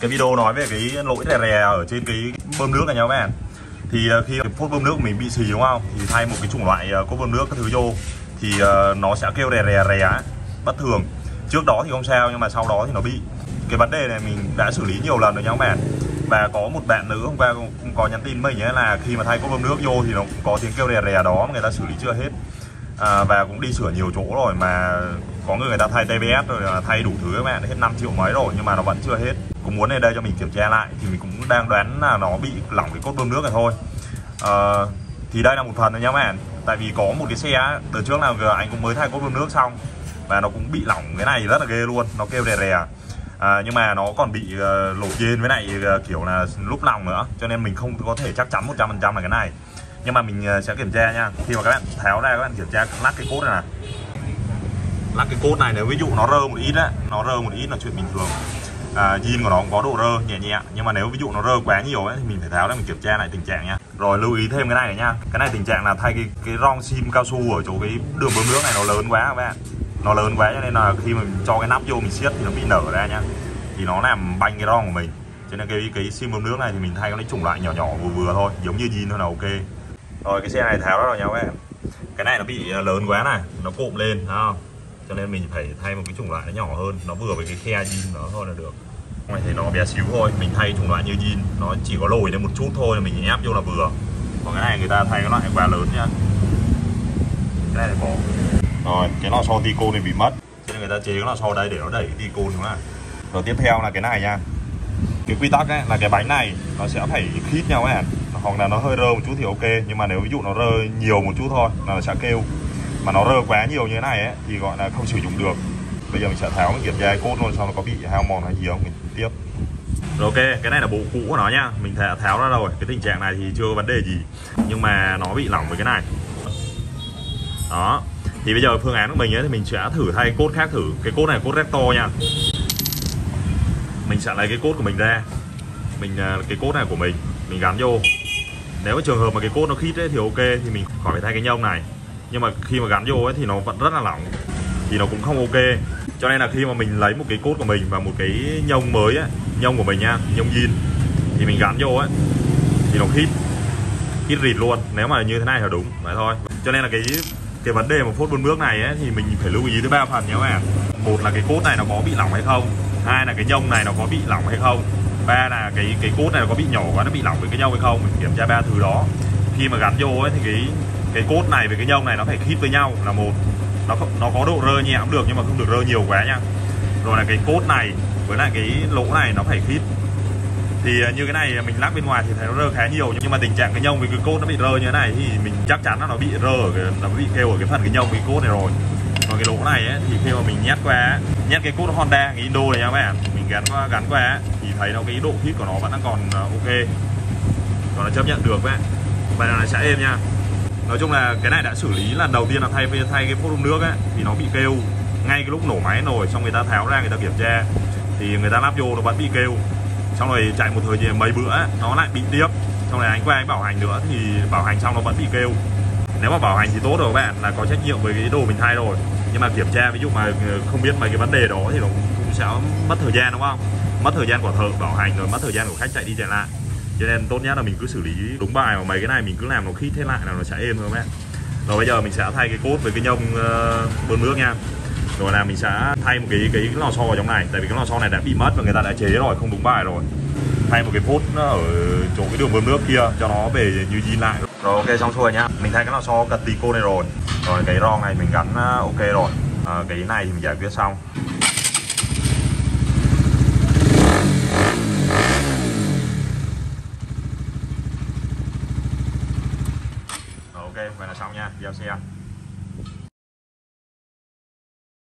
cái video nói về cái lỗi rè rè ở trên cái bơm nước này nha các bạn. Thì ờ, khi cái phốt bơm nước của mình bị xì đúng không? Thì thay một cái chủng loại ờ, cốt bơm nước các thứ vô thì ờ, nó sẽ kêu rè rè rè bất thường. Trước đó thì không sao nhưng mà sau đó thì nó bị. Cái vấn đề này mình đã xử lý nhiều lần rồi nha các bạn. Và có một bạn nữ hôm qua cũng có nhắn tin mình ấy là khi mà thay cốt bơm nước vô thì nó cũng có tiếng kêu rè rè đó mà người ta xử lý chưa hết. À, và cũng đi sửa nhiều chỗ rồi mà có người người ta thay TBS rồi thay đủ thứ các bạn hết 5 triệu mấy rồi nhưng mà nó vẫn chưa hết cũng muốn ở đây cho mình kiểm tra lại thì mình cũng đang đoán là nó bị lỏng cái cốt bơm nước này thôi. À, thì đây là một phần thôi nhá các bạn. Tại vì có một cái xe từ trước là anh cũng mới thay cốt bơm nước xong và nó cũng bị lỏng cái này rất là ghê luôn nó kêu rè rè. À, nhưng mà nó còn bị ờ, uh, lột dên với lại uh, kiểu là lúc lòng nữa cho nên mình không có thể chắc chắn 100% là cái này. Nhưng mà mình uh, sẽ kiểm tra nha. Khi mà các bạn tháo ra các bạn kiểm tra lắc cái cốt này, này lắc cái cốt này nếu ví dụ nó rơ một ít á nó rơ một ít là chuyện bình thường à, jean của nó cũng có độ rơ nhẹ nhẹ nhưng mà nếu ví dụ nó rơ quá nhiều ấy thì mình phải tháo ra mình kiểm tra lại tình trạng nha rồi lưu ý thêm cái này nha cái này tình trạng là thay cái cái rong sim cao su ở chỗ cái đường bơm nước này nó lớn quá các bạn. Nó lớn quá cho nên là khi mình cho cái nắp vô mình siết thì nó bị nở ra nha thì nó làm banh cái rong của mình. Cho nên cái cái sim bơm nước này thì mình thay cái chủng loại nhỏ nhỏ vừa vừa thôi giống như jean thôi là ok. Rồi cái xe này tháo ra rồi nha các bạn, cái này nó bị à, lớn quá này nó cụm lên không? Cho nên mình phải thay một cái chủng loại nó nhỏ hơn nó vừa với cái khe jean nó thôi là được này thì nó bé xíu thôi. Mình thay chủng loại như jean. Nó chỉ có lồi lên một chút thôi là mình ép vô là vừa. Còn cái này người ta thay cái loại quá lớn nhá cái này bỏ rồi, cái lò xo tico này bị mất. Cho nên người ta chế cái lò xo đây để nó đẩy tico xuống này rồi tiếp theo là cái này nha. Cái quy tắc ấy là cái bánh này nó sẽ phải khít nhau ấy hoặc là nó hơi rơ một chút thì ok. Nhưng mà nếu ví dụ nó rơ nhiều một chút thôi là nó sẽ kêu. Mà nó rơ quá nhiều như thế này ấy, thì gọi là không sử dụng được bây giờ mình sẽ tháo mình kiểm tra cốt luôn, xong nó có bị hao mòn hay gì không? Mình tiếp. Rồi, ok, cái này là bộ cũ của nó nhá. Mình thả tháo ra rồi. Cái tình trạng này thì chưa có vấn đề gì. Nhưng mà nó bị lỏng với cái này. Đó. Thì bây giờ phương án của mình ấy, thì mình sẽ thử thay cốt khác thử. Cái cốt này cốt recto nha. Mình sẽ lấy cái cốt của mình ra. Mình à, cái cốt này của mình mình gắn vô. Nếu mà trường hợp mà cái cốt nó khít ấy thì ok, thì mình khỏi phải thay cái nhông này. Nhưng mà khi mà gắn vô ấy thì nó vẫn rất là lỏng. Thì nó cũng không ok cho nên là khi mà mình lấy một cái cốt của mình và một cái nhông mới ấy nhông của mình nha nhông zin thì mình gắn vô ấy thì nó khít khít rịt luôn. Nếu mà như thế này là đúng vậy thôi. Cho nên là cái cái vấn đề mà phốt buôn bước này ấy, thì mình phải lưu ý tới ba phần nhé các bạn. Một là cái cốt này nó có bị lỏng hay không? Hai là cái nhông này nó có bị lỏng hay không? Ba là cái cái cốt này nó có bị nhỏ quá nó bị lỏng với cái nhông hay không? Mình kiểm tra ba thứ đó. Khi mà gắn vô ấy thì cái cái cốt này với cái nhông này nó phải khít với nhau là một nó nó có độ rơ nhẹ cũng được nhưng mà không được rơ nhiều quá nha. Rồi là cái cốt này với lại cái lỗ này nó phải khít. Thì à, như cái này mình lắp bên ngoài thì thấy nó rơ khá nhiều nhưng mà tình trạng cái nhông với cái cốt nó bị rơ như thế này thì mình chắc chắn là nó bị rơ ở cái, nó bị kêu ở cái phần cái nhông cái cốt này rồi. Còn cái lỗ này ấy, thì khi mà mình nhét qua nhét cái cốt Honda cái Indo này nha các bạn. Mình gắn gắn qua thì thấy nó cái độ khít của nó vẫn đang còn à, ok. Còn là chấp nhận được vậy và là sẽ êm nha nói chung là cái này đã xử lý lần đầu tiên là thay thay cái phốt nước ấy, thì nó bị kêu. Ngay cái lúc nổ máy nổi xong người ta tháo ra, người ta kiểm tra, thì người ta lắp vô, nó vẫn bị kêu. Xong rồi chạy một thời gian mấy bữa, nó lại bị tiếp. Xong rồi anh qua anh bảo hành nữa, thì bảo hành xong nó vẫn bị kêu. Nếu mà bảo hành thì tốt rồi các bạn, là có trách nhiệm với cái đồ mình thay rồi. Nhưng mà kiểm tra, ví dụ mà ờ, không biết mấy cái vấn đề đó thì nó cũng sẽ mất thời gian, đúng không? Mất thời gian của thợ bảo hành rồi, mất thời gian của khách chạy đi chạy lại cho nên tốt nhất là mình cứ xử lý đúng bài mà mấy cái này mình cứ làm nó khít thế lại là nó sẽ êm thôi các bạn rồi bây giờ mình sẽ thay cái cốt với cái nhông uh, bơm nước nha. Rồi là mình sẽ thay một cái cái, cái lò xo ở trong này tại vì cái lò xo này đã bị mất và người ta đã chế rồi không đúng bài rồi. Thay một cái phốt ở chỗ cái đường bơm nước kia cho nó về như zin lại. Rồi ok xong xuôi nhá. Mình thay cái lò xo cật tì cô này rồi. Rồi cái ron này mình gắn ờ, ok rồi. À, cái này thì mình giải quyết xong. Ok vậy là xong nha. Giao xe